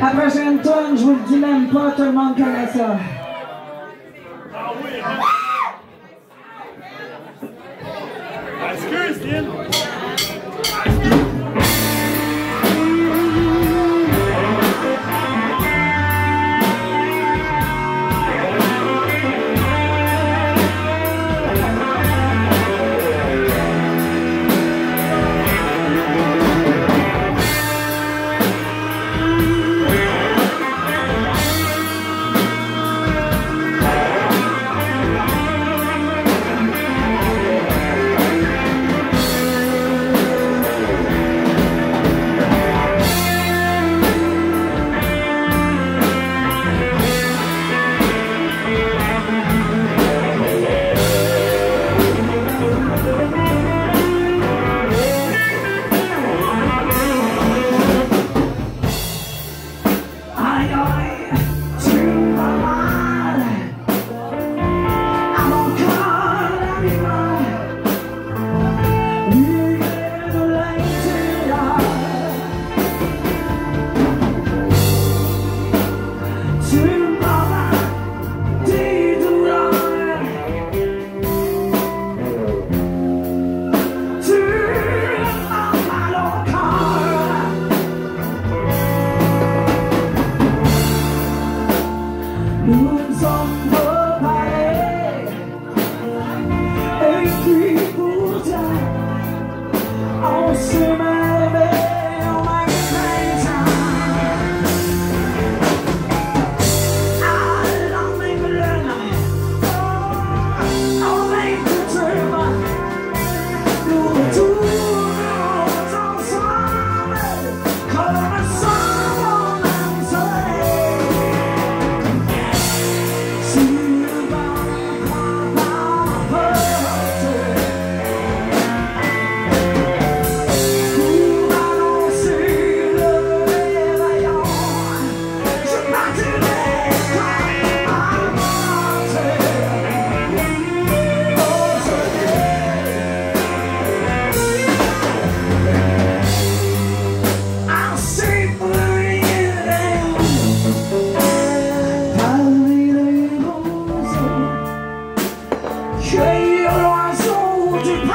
La prochaine tune, je vous le dis même pas, tout le monde connaît ça. Excuse, Steve. my eyes.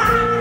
Ah!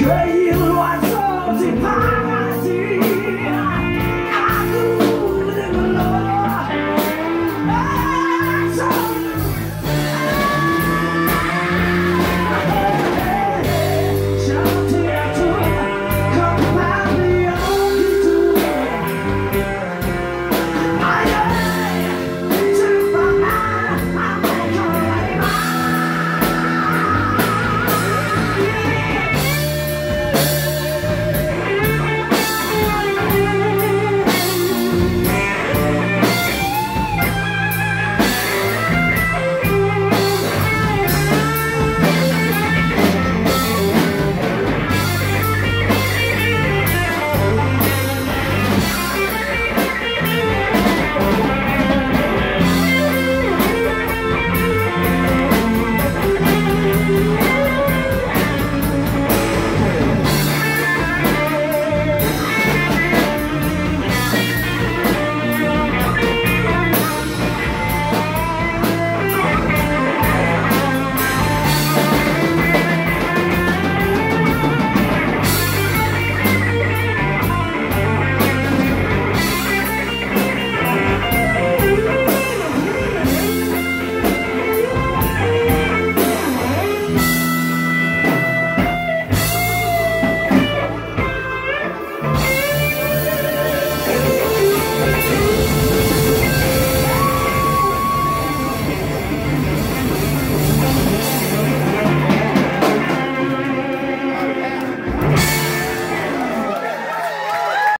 Hey!